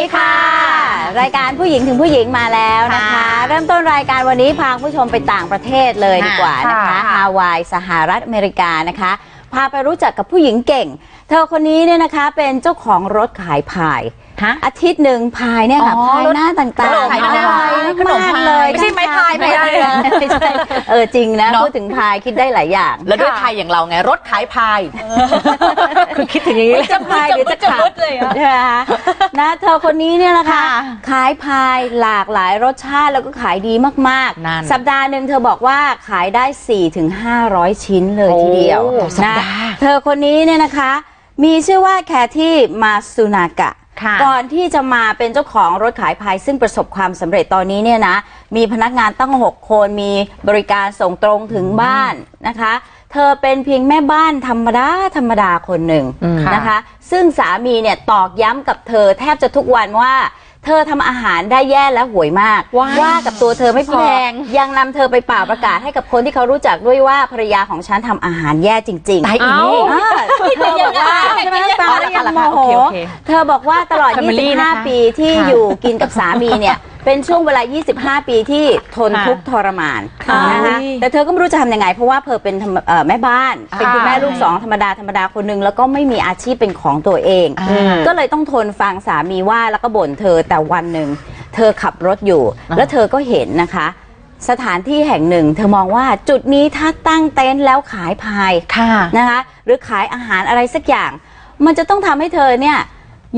ดีค่ะ รายการผู้หญิงถึงผู้หญิงมาแล้วนะคะ เริ่มต้นรายการวันนี้พาผู้ชมไปต่างประเทศเลยดีกว่านะคะฮาวายสหรัฐอเมริกานะคะ พาไปรู้จักกับผู้หญิงเก่ง เธอคนนี้เนี่ยนะคะเป็นเจ้าของรถขายพาย ฮะอาทิตย์หนึ่งพายเนี่ยค่ะอ๋อพายหน้าต่างๆขนมพายอร่อยขนมมากพายๆเลยไม่ใช่ไม้พายไม่ได้ไม่ได้ไม่ใช่เออจริงนะ เนอะ พูดถึงพายคิดได้หลายอย่าง แล้วด้วยไทยอย่างเราไงรถขายพาย คือคิดถึงอย่างนี้เลยจะพายหรือจะขับเลยอะนะคะนะเธอคนนี้เนี่ยนะคะ ค่ะขายพายหลากหลายรสชาติแล้วก็ขายดีมากนั่นๆสัปดาห์หนึ่งเธอบอกว่าขายได้ 4-5ถึง500 ชิ้นเลยทีเดียวโอ้สัปนะดาห์ เธอคนนี้เนี่ยนะคะ มีชื่อว่าแคที่มาซูนากะ ค่ะ ก่อนที่จะมาเป็นเจ้าของรถขายพายซึ่งประสบความสำเร็จตอนนี้เนี่ยนะ มีพนักงานตั้ง 6 คน มีบริการส่งตรงถึงบ้านนะคะ เธอเป็นเพียงแม่บ้านธรรมดา ธรรมดาคนหนึ่งอืมนะคะ ซึ่งสามีเนี่ยตอกย้ำกับเธอแทบจะทุกวันว่า เธอทำอาหารได้แย่และห่วยมาก ว้ายว่ากับตัวเธอไม่พอแรงยังนำเธอไปเป่าประกาศให้กับคนที่เขารู้จักด้วยว่าภรรยาของฉันทำอาหารแย่จริงๆ ตายอีกนี่ อ่าเธอบอกว่าใช่ไหมฟังแล้วยังโมโหโอเคโอเคเธอบอกว่าตลอด Family นะคะ 25 ปีที่ค่ะอยู่กินกับสามีเนี่ยเป็นช่วงเวลา 25 ปีที่ทนค่ะทุกข์ทรมานค่ะนะคะอุ๊ยแต่เธอก็ไม่รู้จะทำยังไง เพราะว่าเธอเป็นธรรมเอ่อแม่บ้าน เป็นคุณแม่ลูกสองธรรมดาธรรมดาคนหนึงแล้วก็ไม่มีอาชีพเป็นของตัวเอง อ่า ก็เลยต้องทนฟังสามีว่าแล้วก็บ่นเธอแต่วันหนึ่งเธอขับรถอยู่อ่าแล้วเธอก็เห็นนะคะ สถานที่แห่งหนึ่ง เธอมองว่าจุดนี้ถ้าตั้งเต็นท์แล้วขายพาย ค่ะ นะคะหรือขายอาหารอะไรสักอย่าง มันจะต้องทำให้เธอเนี่ย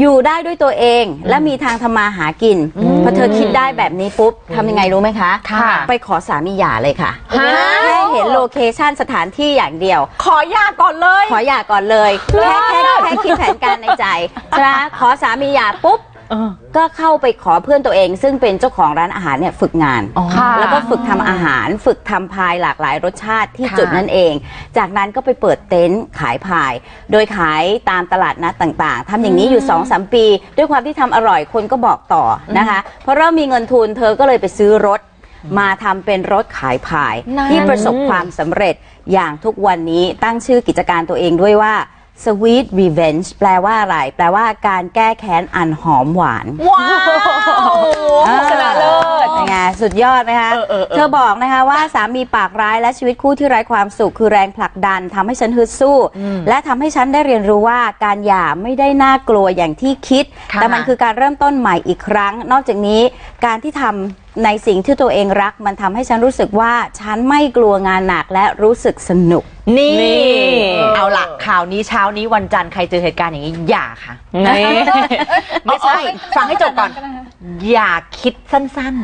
อยู่ได้ด้วยตัวเองและมีทางทำมาหากินพอเธอคิดได้แบบนี้ปุ๊บทำยังไงรู้ไหมคะ ค่ะไปขอสามีหย่าเลยค่ะฮะ แค่เห็นโลเคชันสถานที่อย่างเดียว ขอยาก่อนเลย ขอหย่าก่อนเลยแค่แค่แค่คิดแผนการในใจใช่ไหมขอสามีหย่าปุ๊บ เออ ก็เข้าไปขอเพื่อนตัวเอง ซึ่งเป็นเจ้าของร้านอาหารเนี่ยฝึกงาน อ๋อ ค่ะ แล้วก็ฝึกทำอาหาร ฝึกทำพายหลากหลายรสชาติที่ค่ะ จุดนั้นเอง จากนั้นก็ไปเปิดเต็นท์ขายพาย โดยขายตามตลาดนัดต่างๆทำอย่างนี้อยู่2อสปี ด้วยความที่ทำอร่อยคนก็บอกต่อนะคะเพราะเริ่มมีเงินทุนเธอก็เลยไปซื้อรถ มาทำเป็นรถขายพาย นั่น ที่ประสบความสำเร็จอย่างทุกวันนี้ตั้งชื่อกิจการตัวเองด้วยว่า Sweet Revenge แปลว่าอะไร แปลว่าการแก้แค้นอันหอมหวาน ว้าวชนะเลิศ เป็นไงสุดยอดนะคะเออเออเออเธอบอกนะคะว่าสามีปากร้ายและชีวิตคู่ที่ไร้ความสุขคือแรงผลักดันทำให้ฉันฮึดสู้ และทำให้ฉันได้เรียนรู้ว่าการหย่าไม่ได้น่ากลัวอย่างที่คิด ค่ะแต่มันคือการเริ่มต้นใหม่อีกครั้ง นอกจากนี้การที่ทำ ในสิ่งที่ตัวเองรัก มันทำให้ฉันรู้สึกว่าฉันไม่กลัวงานหนักและรู้สึกสนุก นี่ นี่ เอาล่ะข่าวนี้เช้านี้วันจันทร์ใครเจอเหตุการณ์อย่างนี้อย่าค่ะ นี่ไม่ใช่ ฟังให้จบก่อน อย่าคิดสั้น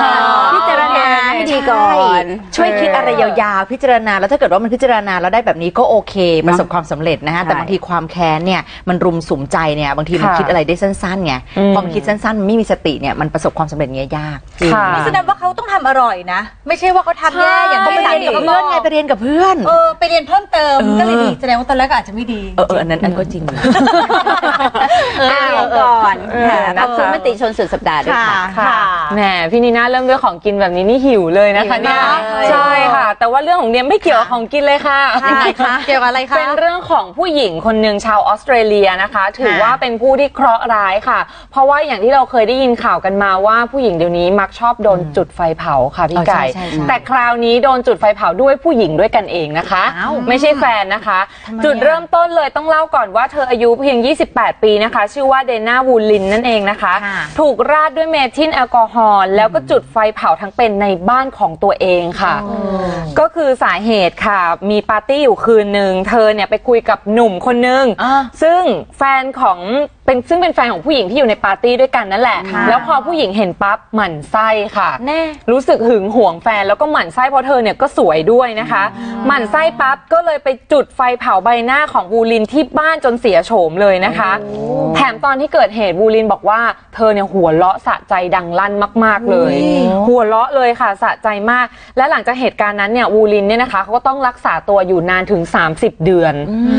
ๆพิจารณาให้ดีก่อนช่วยคิดอะไรยาวๆ พิจารณา แล้วถ้าเกิดว่ามันพิจารณาแล้วได้แบบนี้ก็โอเค ประสบความสำเร็จนะฮะ แต่บางทีความแค้นเนี่ยมันรุมสุมใจเนี่ยบางทีมันค่ะคิดอะไรได้สั้นๆไงอืม พอมันคิดสั้นๆมันไม่มีสติเนี่ยมันประสบความสำเร็จเงี้ยยากค่ะนี่แสดงว่าเขาต้องทำอร่อยนะ ไม่ใช่ว่าเขาทำแย่อย่างเขาที่ไปสาเรียนมีกับเขาบเพื่ออนกไงไปเรียนกับเพื่อน เออไปเรียนเพิ่มเติมเออก็เลยดีแสดงว่าตอนแรกก็อาจจะไม่ดี เออเอออันนั้นอันก็จริงอยู่เออก่อนเออค่ะขนะคะอบคุณมติชนสุดสัปดาห์ด้วยค่ะ ค่ะ แหมพี่นีน่าเริ่มด้วยของกินแบบนี้นี่หิวเลยนะคะเนี่ยหิวมากใช่ค่ะ แต่ว่าเรื่องของเดียไม่เกี่ยวกับของกินเลยค่ะยังไงคะเกี่ยวกับอะไรคะ เป็นเรื่องของผู้หญิงคนหนึ่งชาวออสเตรเลียนะคะ ถือว่าเป็นผู้ที่เคราะห์ร้ายค่ะ เพราะว่าอย่างที่เราเคยได้ยินข่าวกันมาว่าผู้หญิงเดี๋ยวนี้มักชอบโดนจุดไฟเผาค่ะพี่เออไก่ใช่ใช่ใช่แต่คราวนี้โดนจุดไฟเผาด้วยผู้หญิงด้วยกันเองนะคะอ้าวไม่ใช่แฟนนะคะทำไมจุดอะเริ่มต้นเลยต้องเล่าก่อนว่าเธออายุเพียง 28 ปีนะคะ ชื่อว่าเดน่าวูลินนั่นเองนะคะค่ะถูกราดด้วยเมทิลแอลกอฮอล์แล้วก็จุดไฟเผาทั้งเป็นในบ้านของตัวเองค่ะ ก็คือสาเหตุค่ะ มีปาร์ตี้อยู่คืนหนึ่งเธอเนี่ยไปคุยกับหนุ่มคนนึงอ่าซึ่งแฟนของเป็นซึ่งเป็นแฟนของผู้หญิงที่อยู่ในปาร์ตี้ด้วยกันนั่นแหละค่ะแล้วพอผู้หญิงเห็นปั๊บหมั่นไส้ค่ะ แน่ รู้สึกหึงหวงแฟนแล้วก็หมั่นไส้เพราะเธอเนี่ยก็สวยด้วยนะคะ หมั่นไส้ปั๊บก็เลยไปจุดไฟเผาใบหน้าของบูลินที่บ้านจนเสียโฉมเลยนะคะ แถมตอนที่เกิดเหตุบูลินบอกว่าเธอเนี่ยหัวเราะสะใจดังลั่นมาก ๆเลย หัวเราะเลยค่ะสะใจมาก และหลังจากเหตุการณ์นั้นเนี่ยวูลินเนี่ยนะคะเขาก็ต้องรักษาตัวอยู่นานถึง 30 เดือน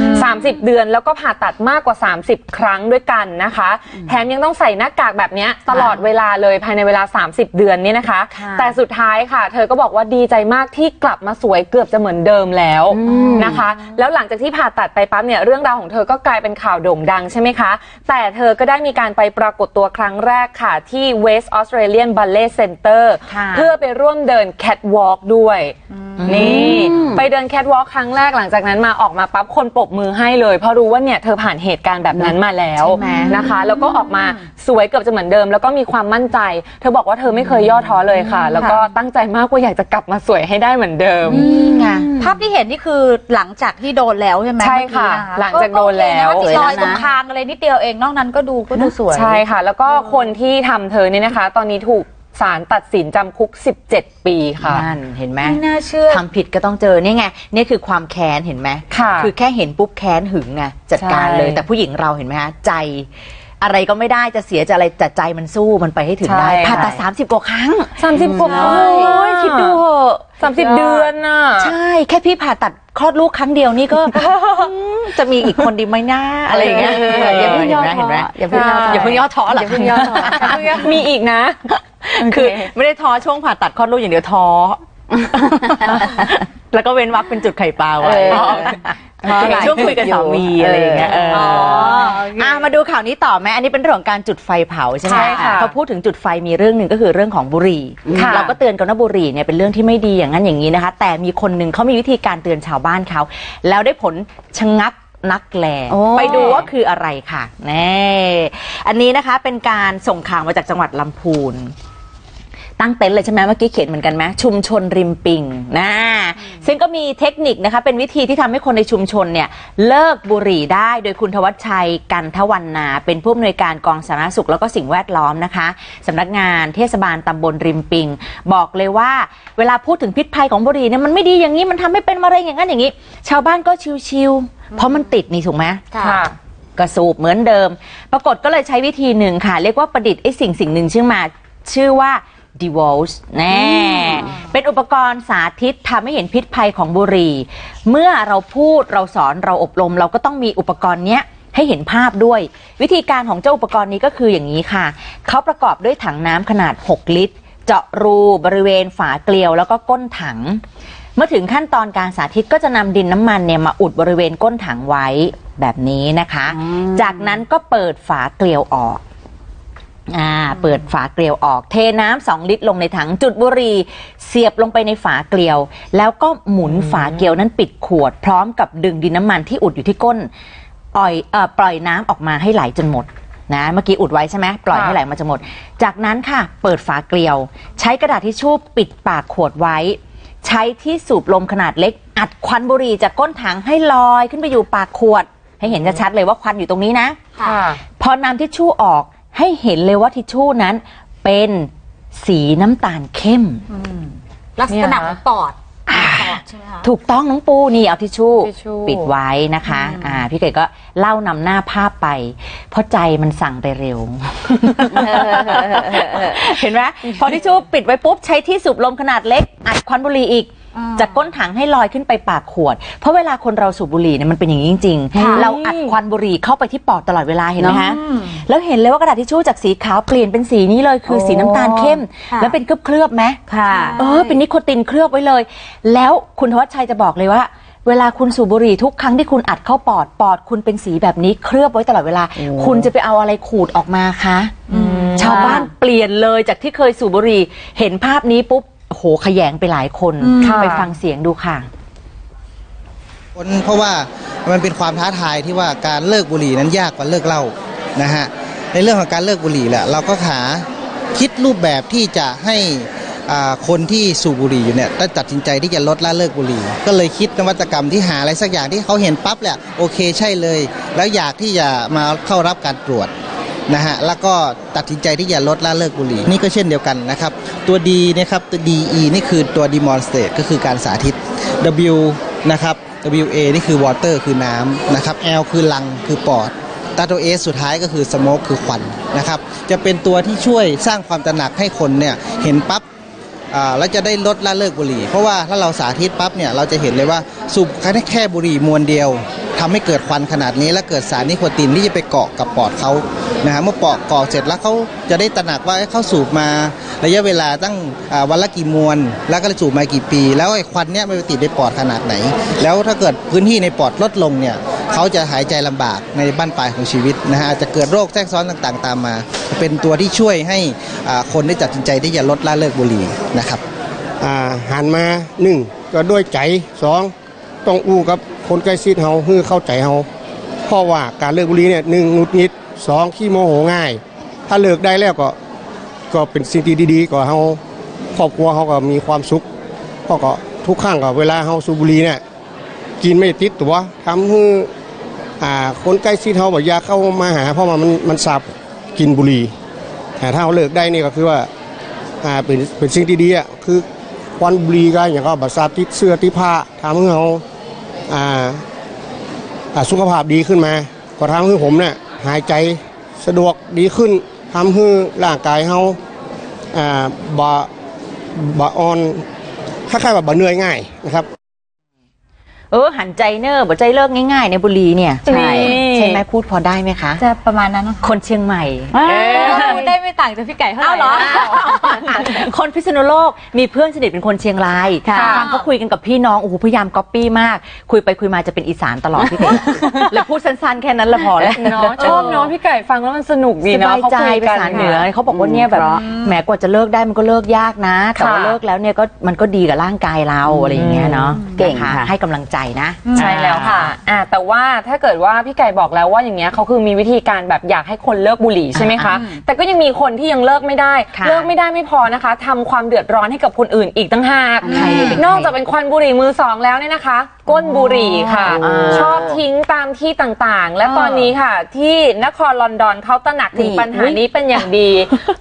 30 เดือนแล้วก็ผ่าตัดมากกว่า 30 ครั้งด้วยกันนะคะ แถมยังต้องใส่หน้ากากแบบเนี้ยตลอดเวลาเลยภายในเวลา 30 เดือนเนี่ยนะคะค่ะแต่สุดท้ายค่ะ เธอก็บอกว่าดีใจมากที่กลับมาสวยเกือบจะเหมือนเดิมแล้วนะคะ แล้วหลังจากที่ผ่าตัดไปปั๊บเนี่ยเรื่องราวของเธอก็กลายเป็นข่าวโด่งดังใช่ไหมคะ แต่เธอก็ได้มีการไปปรากฏตัวครั้งแรกค่ะ ที่ West Australian Ballet Center ค่ะเพื่อไปร่วมเดิน catwalk ด้วยนี่ ไปเดิน catwalk ครั้งแรกหลังจากนั้นมาออกมาปั๊บคนปรบมือให้เลย เพราะรู้ว่าเนี่ยเธอผ่านเหตุการณ์แบบนั้นมาแล้วใช่ไหมนะคะ แล้วก็ออกมาสวยเกือบจะเหมือนเดิม แล้วก็มีความมั่นใจ เธอบอกว่าเธอไม่เคยย่อท้อเลยค่ะ แล้วก็ตั้งใจมากว่าอยากจะกลับมาสวยให้ได้เหมือนเดิมนี่ไงภาพที่เห็นนี่คือหลังจากที่โดนแล้วใช่ไหมใช่ค่ะเมื่อกี้นหลังจากโดนแล้วก็โอเคนะติดรอยสวยแล้วนะตรงคางอะไรนิดเดียวเองนอกนั้นก็ดูก็ดูสวยใช่ค่ะ แล้วก็คนที่ทำเธอเนี่ยนะคะ ตอนนี้ถูก ศาลตัดสินจำคุก 17 ปีค่ะ นั่นเห็นไหมไม่น่าเชื่อ ทำผิดก็ต้องเจอนี่ไงนี่คือความแค้นเห็นไหมค่ะอแค่เห็นปุ๊บแค้นหึงไงจัดการเลย ใช่ แต่ผู้หญิงเราเห็นไหมฮะใจ อะไรก็ไม่ได้จะเสียจะอะไรแต่ใจมันสู้มันไปให้ถึงได้ใช่ ผ่าตัดค่ะสามสิบกว่าครั้ง30กว่าโอ้ยคิดดูเหอะสามสิบเดือนน่ะ ใช่แค่พี่ผ่าตัดคลอดลูกครั้งเดียวนี่ก็ อืมจะมีอีกคนดีไหมนะอะไรอย่างเงี้ยเอออย่าเพิ่งย่อท้อเห็นไหมอย่าเพิ่งย่อท้ออย่าเพิ่งย่อท้อเหรออย่าเพิ่งย่อท้อมีอีกนะ คือไม่ได้ท้อช่วงผ่าตัดคลอดลูกอย่างเดียวท้อ แล้วก็เว้นวักเป็นจุดไข่ปลาไว้เออท้อหลายช่วงคุยกับสามีจุดอยู่อะไรอย่างเงี้ยเอออ๋ออะมาดูข่าวนี้ต่อไหมอันนี้เป็นเรื่องของการจุดไฟเผาใช่ไหมใช่ค่ะ พอพูดถึงจุดไฟมีเรื่องหนึ่งก็คือเรื่องของบุหรี่ ค่ะ เราก็เตือนกันว่าบุหรี่เนี่ยเป็นเรื่องที่ไม่ดีอย่างนั้นอย่างนี้นะคะ แต่มีคนหนึ่งเขามีวิธีการเตือนชาวบ้านเขา แล้วได้ผลชะงักนักแลโอ้ ไปดูว่าคืออะไรค่ะแน่อันนี้นะคะเป็นการส่งข่าวมาจากจังหวัดลำพูน ตั้งเต็นท์เลยใช่ไหมเมื่อกี้เขียนเหมือนกันไหมชุมชนริมปิงนะซึ่งก็มีเทคนิคนะคะ เป็นวิธีที่ทำให้คนในชุมชนเนี่ยเลิกบุหรี่ได้โดยคุณทวัชชัยกันทวันนา เป็นผู้อำนวยการกองสาธารณสุขแล้วก็สิ่งแวดล้อมนะคะสำนักงานเทศบาลตำบลริมปิง บอกเลยว่า เวลาพูดถึงพิษภัยของบุหรี่เนี่ยมันไม่ดีอย่างนี้มันทำให้เป็นมะเร็งอย่างนั้นอย่างนี้ ชาวบ้านก็ชิวๆเพราะมันติดนี่ถูกไหมค่ะก็สูบเหมือนเดิม ปรากฏก็เลยใช้วิธีหนึ่งค่ะ เรียกว่าประดิษฐ์ไอ้สิ่งสิ่งหนึ่งชื่อมา ชื่อว่า d e v o l s แน่เป็นอุปกรณ์สาธิตทำให้เห็นพิษภัยของบุหรี่ เมื่อเราพูดเราสอนเราอบรม เราก็ต้องมีอุปกรณ์เนี้ยให้เห็นภาพด้วย วิธีการของเจ้าอุปกรณ์นี้ก็คืออย่างนี้ค่ะ เขาประกอบด้วยถังน้ำขนาด 6 ลิตร เจาะรูบริเวณฝาเกลียวแล้วก็ก้นถัง เมื่อถึงขั้นตอนการสาธิตก็จะนำดินน้ำมันเนี่ยมาอุดบริเวณก้นถังไว้แบบนี้นะคะ จากนั้นก็เปิดฝาเกลียวออก อ่าเปิดฝาเกลียวออกเทน้ำสองลิตรลงในถังจุดบุหรี่เสียบลงไปในฝาเกลียว แล้วก็หมุนฝาเกลียวนั้นปิดขวด พร้อมกับดึงดินน้ำมันที่อุดอยู่ที่ก้นปล่อยเอ่อปล่อยน้ำออกมาให้ไหลจนหมดนะเมื่อกี้อุดไว้ใช่ไหมปล่อยให้ไหลมาจนหมด จากนั้นค่ะ เปิดฝาเกลียว ใช้กระดาษทิชชู่ปิดปากขวดไว้ ใช้ที่สูบลมขนาดเล็ก อัดควันบุหรี่จากก้นถังให้ลอยขึ้นไปอยู่ปากขวด ให้เห็นชัดๆเลยว่าควันอยู่ตรงนี้นะค่ะพอนำทิชชู่ออก ให้เห็นเลยว่าทิชชู่นั้นเป็นสีน้ำตาลเข้มลักษณะเนี่ยเหนะมือนปอดปอดใช่ไหมคะ ถูกต้องน้องปูนี่เอาทิชชู่ทิชชู่ ปิดไว้นะคะอ่าพี่เกดก็เล่านำหน้าภาพไป เพราะใจมันสั่งไปเร็ว เห็นไหมพอทิชชู่ปิดไว้ปุ๊บใช้ที่สูบลมขนาดเล็กอัดควันบุหรี่อีก จากก้นถังให้ลอยขึ้นไปปากขวด เพราะเวลาคนเราสูบบุหรี่เนี่ยมันเป็นอย่างนี้จริงค่ะๆเราอัดควันบุหรี่เข้าไปที่ปอดตลอดเวลาเห็นไหมคะแล้วเห็นเลยว่ากระดาษทิชชู่จากสีขาวเปลี่ยนเป็นสีนี้เลยคือสีน้ำตาลเข้มค่ะแล้วเป็นเคลือบๆไหมค่ะเออเป็นนิโคตินเคลือบไว้เลย แล้วคุณทวัชชัยจะบอกเลยว่าเวลาคุณสูบบุหรี่ทุกครั้งที่คุณอัดเข้าปอดปอดคุณเป็นสีแบบนี้เคลือบไว้ตลอดเวลา คุณจะไปเอาอะไรขูดออกมาคะชาวบ้านเปลี่ยนเลยจากที่เคยสูบบุหรี่เห็นภาพนี้ปุ๊บ โอ้โหขยงไปหลายคน ค่ะ ไปฟังเสียงดูค่ะคนเพราะว่ามันเป็นความท้าทายที่ว่าการเลิกบุหรี่นั้นยากกว่าเลิกเหล้านะฮะในเรื่องของการเลิกบุหรี่แหละเราก็หาคิดรูปแบบที่จะให้อ่าคนที่สูบบุหรี่อยู่เนี่ยได้ตัดสินใจที่จะลดละเลิกบุหรี่ ก็เลยคิดนวัตกรรมที่หาอะไรสักอย่างที่เขาเห็นปั๊บแหละโอเคใช่เลย แล้วอยากที่จะมาเข้ารับการตรวจ นะฮะแล้วก็ตัดสินใจที่จะลดละเลิกบุหรี่นี่ก็เช่นเดียวกันนะครับ ตัว D นะครับตัว DE นี่คือตัว demonstrate ก็คือการสาธิต W นะครับ WA นี่คือ water คือน้ำนะครับ L คือลังคือปอดตาตัว S สุดท้ายก็คือ smoke คือควันนะครับจะเป็นตัวที่ช่วยสร้างความตระหนักให้คนเนี่ยเห็นปั๊บอ่าแล้วจะได้ลดละเลิกบุหรี่ เพราะว่าถ้าเราสาธิตปั๊บเนี่ยเราจะเห็นเลยว่าสูบแค่แค่บุหรี่มวลเดียว ทำให้เกิดควันขนาดนี้ และเกิดสารนิโคตินที่จะไปเกาะกับปอดเขานะฮะเมื่อปอดเกาะเสร็จแล้วเขาจะได้ตระหนักว่าเขาสูบมาระยะเวลาตั้งวันละกี่มวลแล้วก็สูบมากี่ปี แล้วไอ้ควันเนี่ยมันไปติดในปอดขนาดไหน แล้วถ้าเกิดพื้นที่ในปอดลดลงเนี่ยเขาจะหายใจลำบากในบ้านปลายของชีวิตนะฮะอาจจะเกิดโรคแทรกซ้อนต่างๆ ตามมา เป็นตัวที่ช่วยให้คนได้ตัดสินใจที่จะลดละเลิกบุหรี่นะครับหันมาหนึ่งก็ด้วยใจสองต้องอู้กับ คนใกล้ชิดเฮาเพื่อเข้าใจเฮาเพราะว่าการเลิกบุหรี่เนี่ยหนึ่งหงุดหงิดสองขี้โมโหง่าย ถ้าเลิกได้แล้วก็ก็เป็นสิ่งที่ดีๆก็เฮาครอบครัวเฮาก็มีความสุขเพราะก็ทุกครั้งก็เวลาเฮาสูบบุหรี่เนี่ยกินไม่ติดตัวทำให้อ่าคนใกล้ชิดเฮาบอกอยาเข้ามาหา เพราะว่ามันมันสาบกินบุหรี่แต่ถ้าเฮาเลิกได้นี่ก็คือว่าอ่าเป็นเป็นสิ่งที่ดีอะคือควันบุหรี่ก็อย่างก็บัตรซาบติดเสื้อที่ผ้าทำให้เรา สุขภาพดีขึ้นมาก็ทำให้ผมเนี่ยหายใจสะดวกดีขึ้นทำให้ร่างกายเขาอ่าบะบะอ่อนคล้ายๆแบบบะเหนื่อยง่ายนะครับ เออหันใจเนอร์บ่ใจเลิกง่ายๆในบุรีเนี่ยใช่ ใช่ไหมพูดพอได้ไหมคะจะประมาณนั้นนะคะคนเชียงใหม่พูดได้ไม่ต่างจากพี่ไก่เท่าไหร่เอาเหรอคนพิษณุโลกมีเพื่อนสนิทเป็นคนเชียงรายค่ะฟังเขาคุยกันกับพี่น้องโอ้โหพยายามก๊อปปี้มาก คุยไปคุยมาจะเป็นอีสานตลอดพี่เก๋เลยพูดสั้นๆแค่นั้นละพอแล้วเนาะชอบเนาะพี่ไก่ฟังแล้วมันสนุกดีสเนาะบายเขาใจคุยภากันษาเหนือเขาบอกว่าเนี่ยแบบเพราะแหมกว่าจะเลิกได้มันก็เลิกยากนะ แต่ว่าค่ะเลิกแล้วเนี่ยก็มันก็ดีกับร่างกายเราอะไรอย่างเงี้ยเนาะเก่งนค่ะให้กำลังใจนะ ใช่แล้วค่ะอ่าแต่ว่าถ้าเกิดว่าพี่ไก่บอกแล้วว่าอย่างเงี้ยเขาคือมีวิธีการแบบอยากให้คนเลิกบุหรี่ใช่ไหมคะ แต่ก็ยังมีคนที่ยังเลิกไม่ได้ค่ะเลิกไม่ได้ไม่พอนะคะทำความเดือดร้อนให้กับคนอื่นอีกตั้งหากใครเป็นใครนอกจากเป็นควันบุหรี่มือสองแล้วเนี่ยนะคะ ก้นบุหรี่ค่ะอ๋อชอบทิ้งตามที่ต่างๆ และตอนนี้ค่ะ ที่นครลอนดอนเขาตระหนักถึงนี่ปัญหานี้เป็นอย่างดี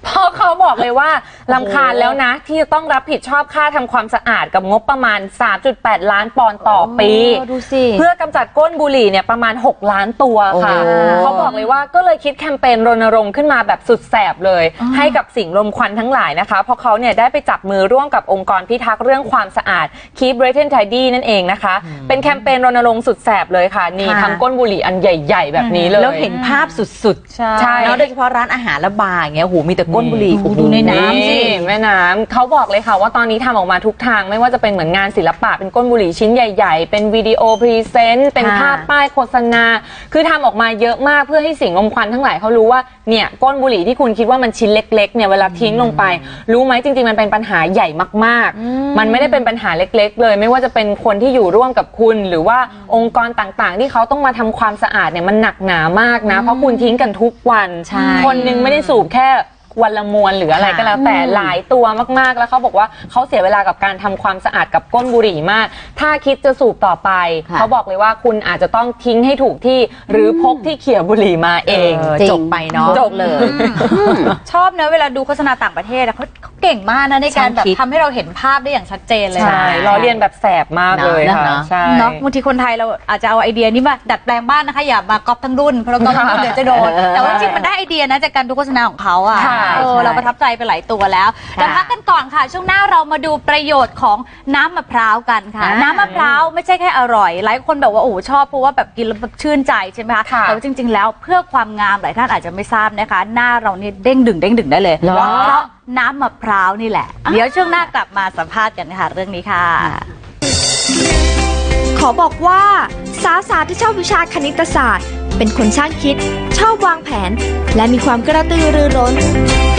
เพราะเขาบอกเลยว่าลำคาญแล้วนะ ที่จะต้องรับผิดชอบค่าทำความสะอาดกับงบประมาณ 3.8 ล้านปอนด์ต่อปีโอ้ดูสิเพื่อกำจัดก้นบุหรี่เนี่ยประมาณ 6 ล้านตัวค่ะ โอ้เขาบอกเลยว่าก็เลยคิดแคมเปญรณรงค์ขึ้นมาแบบสุดแสบเลย ให้กับสิ่งลมควันทั้งหลายนะคะ เพราะเขาเนี่ยได้ไปจับมือร่วมกับองค์กรพิทักษ์เรื่องความสะอาด Keep Britain Tidy นั่นเองนะคะ เป็นแคมเปญรณรงค์สุดแสบเลยค่ะนี่ค่ะทั้งก้นบุหรี่อันใหญ่ ๆ แบบนี้เลย แล้วเห็นภาพสุดๆใช่ เนาะโดยเฉพาะร้านอาหารและบาร์อย่างเงี้ยโอ้โหมีแต่ก้นบุหรี่โอ้โหดูในน้ำสิ แม่น้ำเขาบอกเลยค่ะว่าตอนนี้ทำออกมาทุกทาง ไม่ว่าจะเป็นเหมือนงานศิลปะเป็นก้นบุหรี่ชิ้นใหญ่ ๆ เป็นวิดีโอ present เป็นค่ะ ภาพป้ายโฆษณา คือทำออกมาเยอะมากเพื่อให้สิงห์อมควันทั้งหลายเขารู้ว่าเนี่ยก้นบุหรี่ที่คุณคิดว่ามันชิ้นเล็กๆเนี่ยเวลาทิ้งลงไป รู้ไหมจริงๆ มันเป็นปัญหาใหญ่มากๆ มันไม่ได้เป็นปัญหาเล็กๆ เลย ไม่ว่าจะเป็นคนที่อยู่ร่วมกับคุณ หรือว่าองค์กรต่างๆ ที่เขาต้องมาทำความสะอาดเนี่ยมันหนักหนามากนะ เพราะคุณทิ้งกันทุกวันใช่คนหนึงไม่ได้สูบแค่ วันละมวลหรืออะไรก็แล้วแต่หลายตัวมากๆ แล้วเขาบอกว่าเขาเสียเวลากับการทำความสะอาดกับก้นบุหรี่มาก ถ้าคิดจะสูบต่อไป ค่ะเขาบอกเลยว่าคุณอาจจะต้องทิ้งให้ถูกที่ หรือพกที่เขี่ยบุหรี่มาเองเออจริงจบไปเนาะจบเลย ชอบนะเวลาดูโฆษณาต่างประเทศอะเขาเขา เก่งมากนะในการแบบช่างคิดทำให้เราเห็นภาพได้อย่างชัดเจนเลยใช่ล้อเลียนแบบแสบมากเลยเนอะค่ะเนอะใช่เนาะบางทีคนไทยเราอาจจะเอาไอเดียนี้มาดัดแปลงบ้านนะคะอย่ามาก๊อปทั้งรุ่นเพราะเราก๊อปทั้งรุ่นเดี๋ยวจะโดนเออแต่ว่าจริงๆมันได้ไอเดียนะจากการดูโฆษณาของเขาอะค่ะเออใช่เราประทับใจไปหลายตัวแล้วค่ะแต่พักกันก่อนค่ะ ช่วงหน้าเรามาดูประโยชน์ของน้ำมะพร้าวกันค่ะอ่าน้ำมะพร้าวไม่ใช่แค่อร่อย หลายคนแบบว่าโอ้โหชอบเพราะว่าแบบกินแล้วแบบชื่นใจใช่ไหมคะค่ะแต่ว่าจริง ๆ แล้วเพื่อความงามหลายท่านอาจจะไม่ทราบนะคะ หน้าเรานี่เด้งดึงเด้งดึงได้เลยเหรอเพราะ น้ำมะพร้าวนี่แหละ เดี๋ยวช่วงหน้ากลับมาสัมภาษณ์กันค่ะเรื่องนี้ค่ะ ขอบอกว่า สาวสาวๆที่ชอบวิชาคณิตศาสตร์ เป็นคนช่างคิด ชอบวางแผน และมีความกระตือรือร้นเ